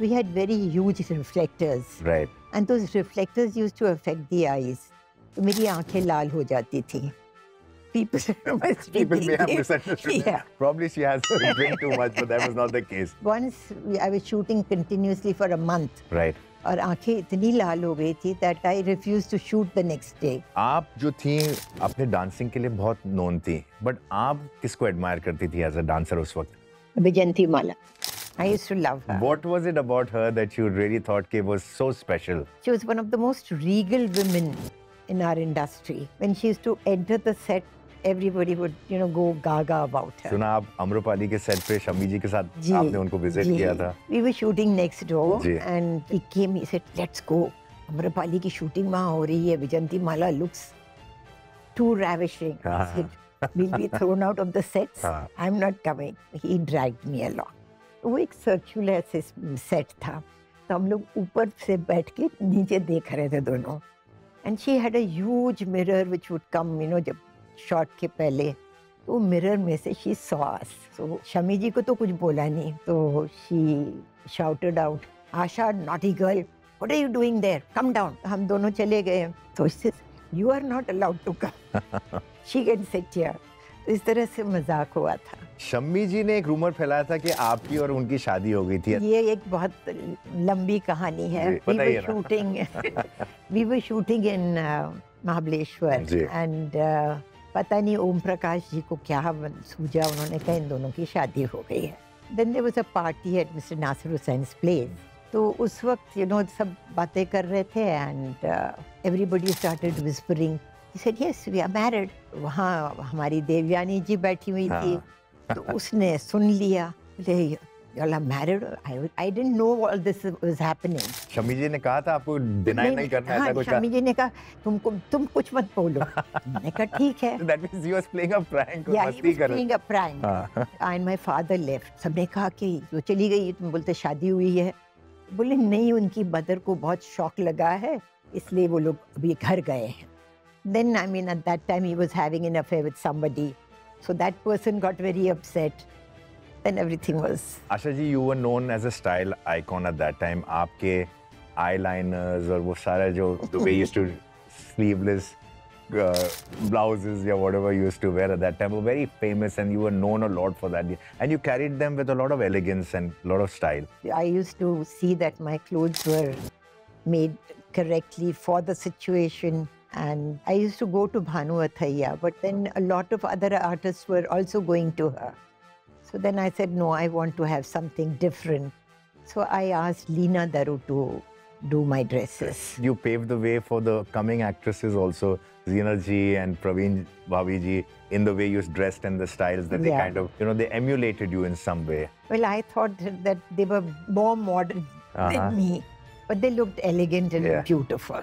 we had very huge reflectors. Right. And those reflectors used to affect the eyes. तो मेरी आँखें लाल हो जाती थी. People must be People may have thinking- misunderstood. Yeah. Probably she has drink too much, but that was not the case. Once I was shooting continuously for a month. Right. और आँखें इतनी लाल हो गई थी that I refuse to shoot the next day आप जो थी अपने डांसिंग के लिए बहुत नोन थी बट आप किसको एडमायर करती थी एज अ डांसर उस वक्त विजंती माला I used to love her What was it about her that you really thought ke was so special? She was one of the most regal women in our industry. When she used to enter the set, everybody would, you know, go gaga about her. सुना आप अम्रपाली के set पे शमी जी के साथ जी, आपने उनको visit जी। किया था We were shooting next door ji. and he came, he said, let's go. Amrapali की शूटिंग वहाँ हो रही है विजंती माला looks too ravishing. I हाँ। said, we'll be thrown out of the sets. हाँ। I'm not coming. He dragged me along. वो एक circular से सेट था। तो हम लोग ऊपर से बैठ के नीचे देख रहे थे दोनों। And she had a huge mirror which would come you know जब शॉट के पहले। तो मिरर में से she saw us so Shami ji को तो कुछ बोला नहीं। तो she shouted out Asha naughty girl what are you doing there come down हम दोनों चले गए। तो you are not allowed to come she can sit here तो इस तरह से मज़ाक हुआ था। शम्मी जी ने एक रूमर फैलाया था कि आपकी और उनकी शादी हो गई थी। ये एक बहुत लंबी कहानी है। We were shooting we were shooting in Mahabaleshwar and पता नहीं ओम प्रकाश जी को क्या सूझा उन्होंने कहा इन दोनों की शादी हो गई है। Then there was a party at mister Nasir Hussain place तो उस वक्त यू नो सब बातें कर रहे थे and everybody started whispering said yes we are married वहाँ हमारी देवयानी जी बैठी हुई थी। हाँ। तो उसने सुन लिया बोले y'all are married? I, I didn't know all this was happening. Shami ji ने कहा था आपको डिनाई नहीं करना हाँ, ऐसा कुछ शमी जी ने कहा तुमको तुम कुछ मत बोलो। मैंने कहा ठीक है. That means he was playing a prank Yeah, he was कर playing a prank. And my father left. सबने कहा कि वो चली गई तुम बोलते शादी हुई है। बोले नहीं उनकी मदर को बहुत शौक लगा है इसलिए वो लोग अभी घर गए हैं। Then, I mean, at that time, he was having an affair with somebody. So that person got very upset. Then everything was. Asha ji, you were known as a style icon at that time. Aapke eyeliners or wo sara jo Dubai used to sleeveless uh, blouses or whatever you used to wear at that time were very famous and you were known a lot for that. And you carried them with a lot of elegance and a lot of style. I used to see that my clothes were made correctly for the situation and I used to go to Bhanu Athaiya, but then a lot of other artists were also going to her. So then I said, no, I want to have something different. So I asked Lina Daru to do my dresses. you paved the way for the coming actresses also Zina ji and Praveen Bhavi ji in the way you dressed and the styles that they kind of you know they emulated you in some way Well, I thought that they were more modern Uh-huh. than me, but they looked elegant and Yeah. beautiful.